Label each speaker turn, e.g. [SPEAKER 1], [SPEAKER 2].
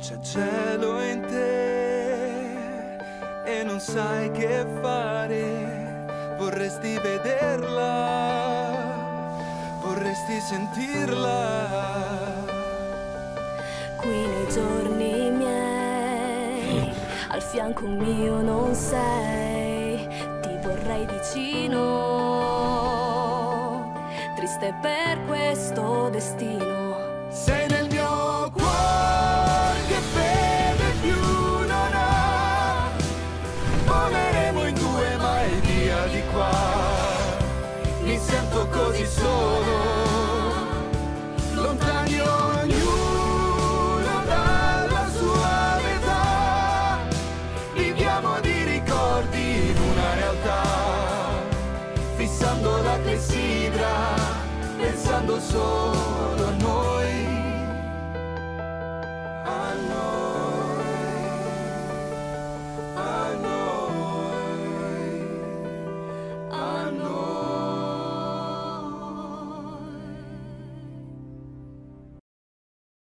[SPEAKER 1] C'è cielo in te e non sai che fare. Vorresti vederla, vorresti sentirla.
[SPEAKER 2] Qui nei giorni miei, al fianco mio non sei, ti vorrei vicino, triste per questo destino.
[SPEAKER 1] Sei soul.